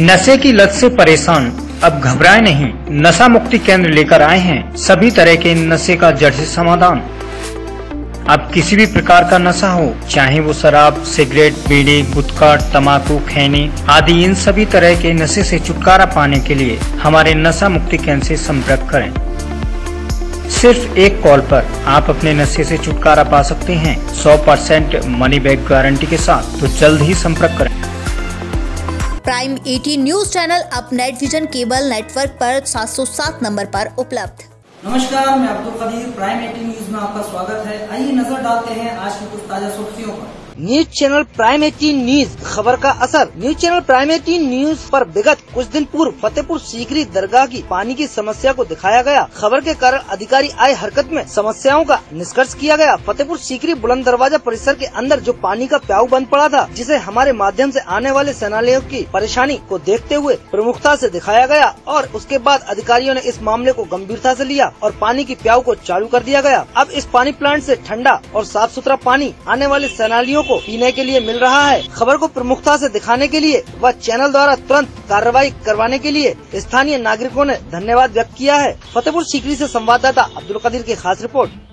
नशे की लत से परेशान। अब घबराए नहीं। नशा मुक्ति केंद्र लेकर आए हैं। सभी तरह के नशे का जड़ से समाधान। अब किसी भी प्रकार का नशा हो, चाहे वो शराब, सिगरेट, बीड़ी, गुटखा तमाकू खैनी आदि, इन सभी तरह के नशे से छुटकारा पाने के लिए हमारे नशा मुक्ति केंद्र से संपर्क करें। सिर्फ़ एक कॉल पर आप अपने नशे से छुटकारा पा सकते हैं। 100 परसेंट मनी बैक गारंटी के साथ। तो जल्द ही संपर्क करें। प्राइम 18 न्यूज़ चैनल अब नेट विजन केबल नेटवर्क पर 707 नंबर पर उपलब्ध। नमस्कार, मैं Abdul Qadir Prime eighteen news में आपका स्वागत है। आइए नज़र डालते हैं आज की कुछ ताज़ा सुर्खियों पर। News channel Prime eighteen news खबर का असर। News channel Prime eighteen news पर विगत कुछ दिन पूर्व फतेहपुर सीकरी दरगाह की पानी की समस्या को दिखाया गया। खबर के कारण अधिकारी आए हरकत में समस्याओं का निष्कर्ष किया गया। फतेहपुर सीकरी बुलंद दरवाज़ा परिसर के अंदर जो पानी का प्याऊ बंद पड़ा था, जिसे हमारे माध्यम ऐसी आने वाले सेनालियों की परेशानी को देखते हुए प्रमुखता ऐसी दिखाया गया और उसके बाद अधिकारियों ने इस मामले को गंभीरता ऐसी लिया और पानी की प्याऊ को चालू कर दिया गया। अब इस पानी प्लांट ऐसी ठंडा और साफ़ सुथरा पानी आने वाले सेनालियों को पीने के लिए मिल रहा है। खबर को प्रमुखता ऐसी दिखाने के लिए व चैनल द्वारा तुरंत कार्रवाई करवाने के लिए स्थानीय नागरिकों ने धन्यवाद व्यक्त किया है। फतेहपुर सीकरी ऐसी संवाददाता अब्दुल कदीर की खास रिपोर्ट।